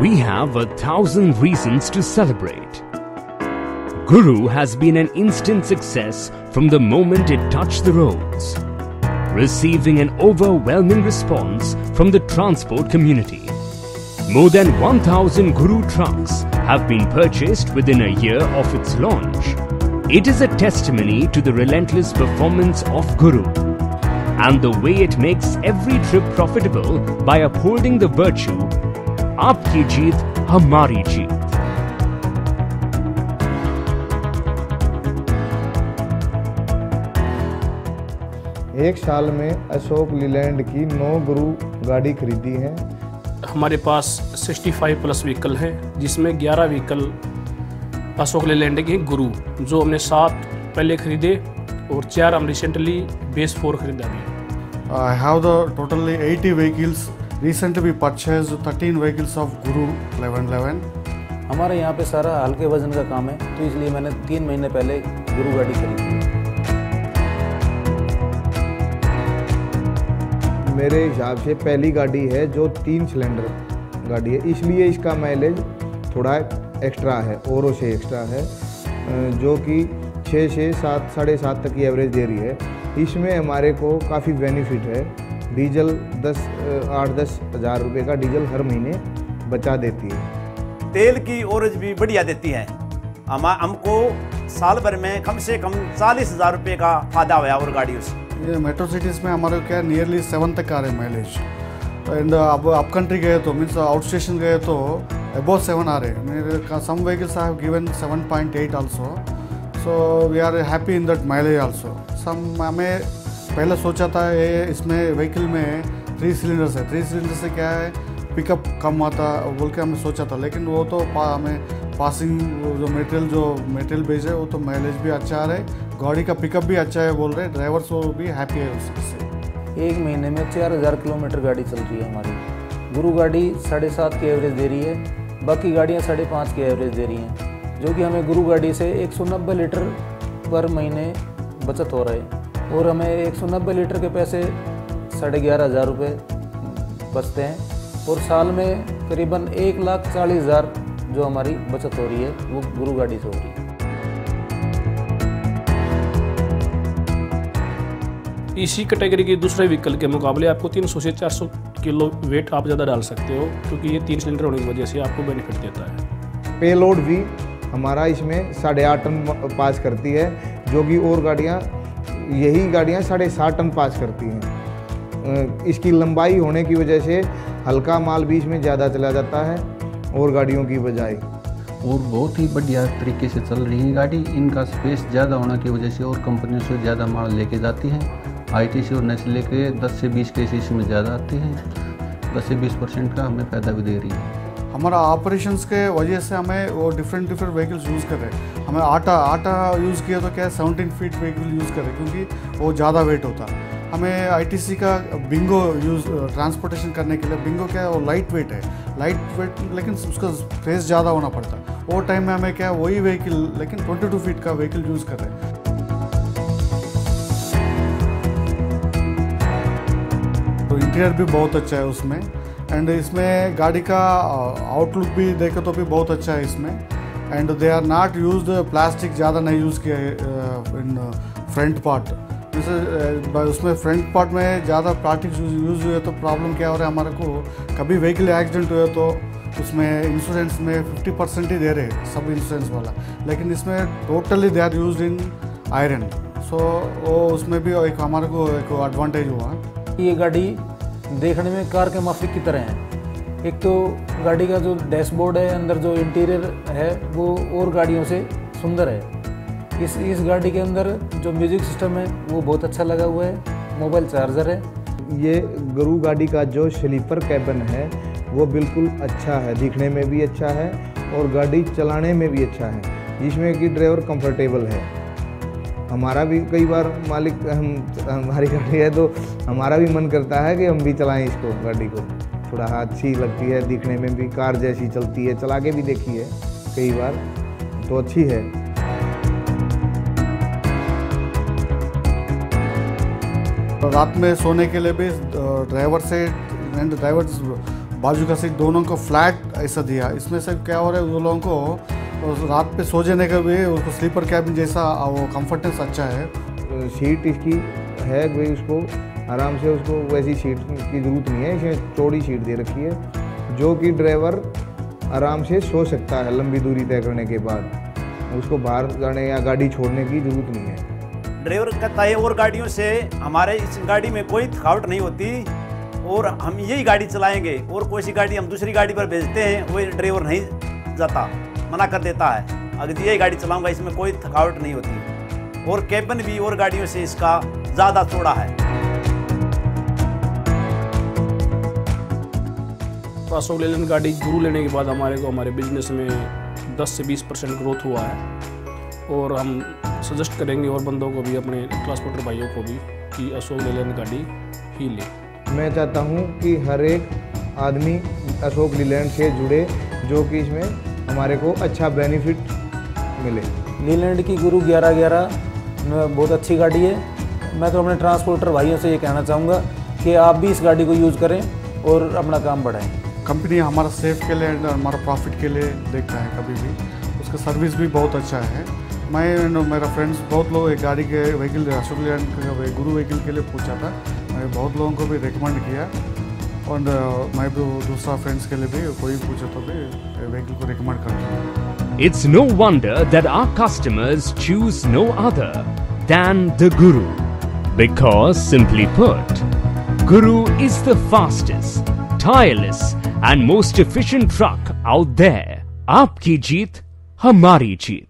we have a thousand reasons to celebrate. Guru has been an instant success from the moment it touched the roads, receiving an overwhelming response from the transport community. More than 1000 Guru trucks have been purchased within a year of its launch. It is a testimony to the relentless performance of Guru and the way it makes every trip profitable by upholding the virtue आपकी जीत हमारी जीत। एक साल में अशोक लीलैंड की नौ गुरु गाड़ी खरीदी है। हमारे पास 65 प्लस व्हीकल हैं जिसमें 11 व्हीकल अशोक लेलैंड के गुरु जो हमने सात पहले खरीदे और चार हम रिसेंटली बेस फोर खरीदा भी I have the totally 80 vehicles. Recently we purchased 13 vehicles of Guru 1111. हमारे यहाँ पे सारा हल्के वज़न का काम है तो इसलिए मैंने तीन महीने पहले गुरु गाड़ी खरीदी मेरे हिसाब से पहली गाड़ी है जो तीन सिलेंडर गाड़ी है इसलिए इसका माइलेज थोड़ा एक्स्ट्रा है औरों से एक्स्ट्रा है जो कि छः से सात साढ़े सात तक की एवरेज दे रही है इसमें हमारे को काफ़ी बेनिफिट है डीजल दस आठ दस हज़ार रुपये का डीजल हर महीने बचा देती है। तेल की ओरेज भी बढ़िया देती है। हम हमको साल भर में कम से कम चालीस हज़ार रुपये का फ़ायदा हुआ और गाड़ियों से। ये मेट्रो सिटीज़ में हमारे क्या नियरली सेवन तक आ रहे हैं माइलेज एंड अब अप कंट्री गए तो मीन्स आउट स्टेशन गए तो अबाउट सेवन आ रहे हैं। मेरे some vehicles have given seven point eight also so we are happy in that mileage also some हमें पहले सोचा था ये इसमें व्हीकल में थ्री सिलेंडर्स है। थ्री सिलेंडर से क्या है? पिकअप कम आता बोल के हमने सोचा था। लेकिन वो तो पा, हमें पासिंग जो मटेरियल जो मटेरियल बेच है वो तो माइलेज भी अच्छा आ रहा है। गाड़ी का पिकअप भी अच्छा है बोल रहे ड्राइवर्स वो भी हैप्पी है उससे एक महीने में चार हज़ार किलोमीटर गाड़ी चल रही है हमारी। गुरु गाड़ी साढ़े सात की एवरेज दे रही है बाकी गाड़ियाँ साढ़े पाँच की एवरेज दे रही हैं जो कि हमें गुरु गाड़ी से एक सौ नब्बे लीटर पर महीने बचत हो रहा है। और हमें एक सौ नब्बे लीटर के पैसे साढ़े ग्यारह हज़ार रुपये बचते हैं। और साल में करीबन एक लाख चालीस हज़ार जो हमारी बचत हो रही है वो गुरु गाड़ी से हो रही है। इसी कैटेगरी के दूसरे व्हीकल के मुकाबले आपको 300 से 400 किलो वेट आप ज़्यादा डाल सकते हो क्योंकि ये तीन सिलेंडर होने की वजह से आपको बेनिफिट देता है। पे लोड भी हमारा इसमें साढ़े आठ टन पास करती है जो कि और गाड़ियाँ यही गाड़ियाँ साढ़े सात टन पास करती हैं। इसकी लंबाई होने की वजह से हल्का माल बीच में ज़्यादा चला जाता है और गाड़ियों की बजाय। और बहुत ही बढ़िया तरीके से चल रही है गाड़ी। इनका स्पेस ज़्यादा होने की वजह से और कंपनियों से ज़्यादा माल लेके जाती हैं। आईटीसी और नेस्ले के 10 से 20 केस में ज़्यादा आते हैं। 10 से 20 परसेंट का हमें फ़ायदा भी दे रही है। हमारा ऑपरेशंस के वजह से हमें वो डिफरेंट डिफरेंट व्हीकल्स यूज़ कर रहे हैं। हमें आटा आटा यूज़ किया तो क्या है सेवनटीन फीट व्हीकल यूज़ कर रहे हैं क्योंकि वो ज़्यादा वेट होता है। हमें आईटीसी का बिंगो यूज़ ट्रांसपोर्टेशन करने के लिए बिंगो क्या है, वो लाइट वेट है। लाइट वेट लेकिन उसका स्पेस ज़्यादा होना पड़ता है। वो टाइम में हमें क्या है, वही व्हीकल लेकिन 22 फीट का व्हीकल यूज़ कर रहे हैं। तो इंटीरियर भी बहुत अच्छा है उसमें। एंड इसमें गाड़ी का आउटलुक भी देखे तो भी बहुत अच्छा है इसमें। And they are not use plastic ज़्यादा नहीं यूज़ किया है इन फ्रंट पार्ट जैसे उसमें फ्रंट पार्ट में ज़्यादा प्लास्टिक यूज़ हुए तो प्रॉब्लम क्या हो रहा है हमारे को? कभी व्हीकल एक्सीडेंट हुए तो उसमें इंश्योरेंस में 50 परसेंट ही दे रहे सब इंश्योरेंस वाला। लेकिन इसमें totally they are use in iron so वो उसमें भी एक हमारे को एक एडवांटेज हुआ। ये गाड़ी देखने में कार के माफिक की तरह हैं। एक तो गाड़ी का जो डैशबोर्ड है, अंदर जो इंटीरियर है, वो और गाड़ियों से सुंदर है। इस इस गाड़ी के अंदर जो म्यूज़िक सिस्टम है, वो बहुत अच्छा लगा हुआ है। मोबाइल चार्जर है। ये गुरु गाड़ी का जो स्लीपर कैबन है, वो बिल्कुल अच्छा है। दिखने में भी अच्छा है और गाड़ी चलाने में भी अच्छा है। जिसमें कि ड्राइवर कंफर्टेबल है। हमारा भी कई बार मालिक, हम हमारी गाड़ी है तो हमारा भी मन करता है कि हम भी चलाएँ इसको, गाड़ी को। थोड़ा अच्छी लगती है, दिखने में भी कार जैसी चलती है, चला के भी देखी है, कई बार। तो अच्छी है। रात में सोने के लिए भी ड्राइवर से एंड ड्राइवर बाजू का सीट दोनों को फ्लैट ऐसा दिया। इसमें से क्या हो रहा है, वो लोगों को उस रात पे सो जाने का भी उसको स्लीपर कैबिन जैसा वो कंफर्टेंस अच्छा है। सीट इसकी है भाई उसको आराम से उसको वैसी सीट की ज़रूरत नहीं है इसमें चौड़ी सीट दे रखी है जो कि ड्राइवर आराम से सो सकता है लंबी दूरी तय करने के बाद। उसको बाहर जाने या गाड़ी छोड़ने की ज़रूरत नहीं है। ड्राइवर कहता है और गाड़ियों से हमारे इस गाड़ी में कोई थकावट नहीं होती और हम यही गाड़ी चलाएँगे और कोई सी गाड़ी हम दूसरी गाड़ी पर भेजते हैं वो ड्राइवर नहीं जाता। मना कर देता है। अगर यही गाड़ी चलाऊँगा इसमें कोई थकावट नहीं होती। और केबन भी और गाड़ियों से इसका ज़्यादा चौड़ा है। तो अशोक लेलैंड गाड़ी गुरु लेने के बाद हमारे को हमारे बिज़नेस में 10 से 20 परसेंट ग्रोथ हुआ है। और हम सजेस्ट करेंगे और बंदों को भी अपने ट्रांसपोर्टर भाइयों को भी कि अशोक लेलैंड गाड़ी ही ले। मैं चाहता हूँ कि हर एक आदमी अशोक लीलैंड से जुड़े जो कि इसमें हमारे को अच्छा बेनिफिट मिले। लीलैंड की गुरु ग्यारह ग्यारह बहुत अच्छी गाड़ी है। मैं तो अपने ट्रांसपोर्टर भाइयों से ये कहना चाहूँगा कि आप भी इस गाड़ी को यूज़ करें और अपना काम बढ़ाएँ। कंपनी हमारा सेफ़ के लिए एंड हमारा प्रॉफिट के लिए देखता है कभी भी। उसका सर्विस भी बहुत अच्छा है। मैं मेरा फ्रेंड्स बहुत लोग एक गाड़ी के व्हीकल अशोक लैंड के गुरु व्हीकल के लिए पूछा था। मैं बहुत लोगों को भी रिकमेंड किया। और uh, मैं भी दूसरा फ्रेंड्स के लिए भी कोई पूछे तो भी व्हीकल को रिकमेंड करता हूँ It's no wonder that our customers choose no other than the Guru. Because, simply put, Guru is the fastest, tireless, and most efficient truck out there. आपकी जीत हमारी जीत